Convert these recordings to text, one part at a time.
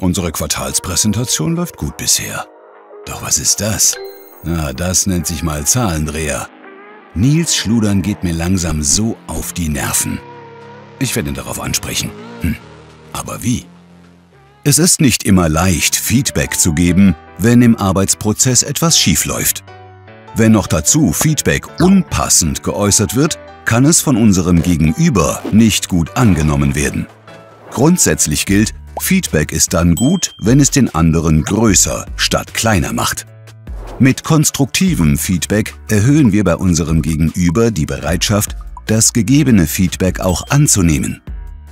Unsere Quartalspräsentation läuft gut bisher. Doch was ist das? Na, das nennt sich mal Zahlendreher. Nils Schludern geht mir langsam so auf die Nerven. Ich werde ihn darauf ansprechen. Hm. Aber wie? Es ist nicht immer leicht, Feedback zu geben, wenn im Arbeitsprozess etwas schiefläuft. Wenn noch dazu Feedback unpassend geäußert wird, kann es von unserem Gegenüber nicht gut angenommen werden. Grundsätzlich gilt, Feedback ist dann gut, wenn es den anderen größer statt kleiner macht. Mit konstruktivem Feedback erhöhen wir bei unserem Gegenüber die Bereitschaft, das gegebene Feedback auch anzunehmen.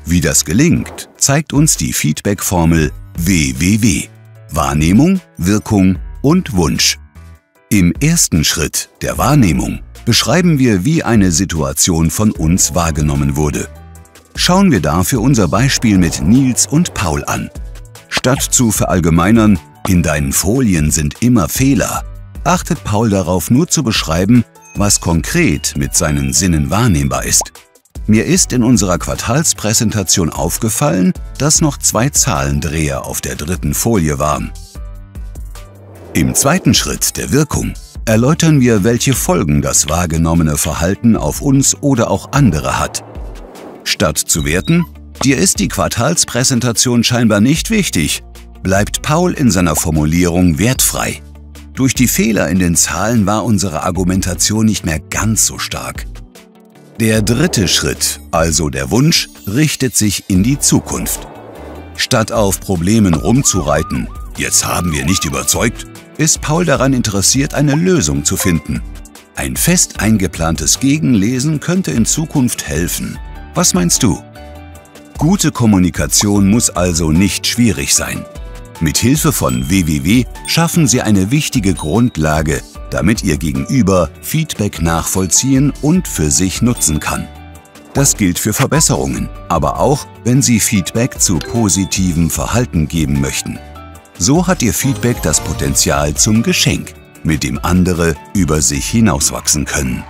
Wie das gelingt, zeigt uns die Feedback-Formel WWW – Wahrnehmung, Wirkung und Wunsch. Im ersten Schritt, der Wahrnehmung, beschreiben wir, wie eine Situation von uns wahrgenommen wurde. Schauen wir dafür unser Beispiel mit Nils und Paul an. Statt zu verallgemeinern, in deinen Folien sind immer Fehler, achtet Paul darauf nur zu beschreiben, was konkret mit seinen Sinnen wahrnehmbar ist. Mir ist in unserer Quartalspräsentation aufgefallen, dass noch zwei Zahlendreher auf der dritten Folie waren. Im zweiten Schritt der Wirkung erläutern wir, welche Folgen das wahrgenommene Verhalten auf uns oder auch andere hat. Statt zu werten, dir ist die Quartalspräsentation scheinbar nicht wichtig, bleibt Paul in seiner Formulierung wertfrei. Durch die Fehler in den Zahlen war unsere Argumentation nicht mehr ganz so stark. Der dritte Schritt, also der Wunsch, richtet sich in die Zukunft. Statt auf Problemen rumzureiten, jetzt haben wir nicht überzeugt, ist Paul daran interessiert, eine Lösung zu finden. Ein fest eingeplantes Gegenlesen könnte in Zukunft helfen. Was meinst du? Gute Kommunikation muss also nicht schwierig sein. Mit Hilfe von www schaffen Sie eine wichtige Grundlage, damit Ihr Gegenüber Feedback nachvollziehen und für sich nutzen kann. Das gilt für Verbesserungen, aber auch, wenn Sie Feedback zu positivem Verhalten geben möchten. So hat Ihr Feedback das Potenzial zum Geschenk, mit dem andere über sich hinauswachsen können.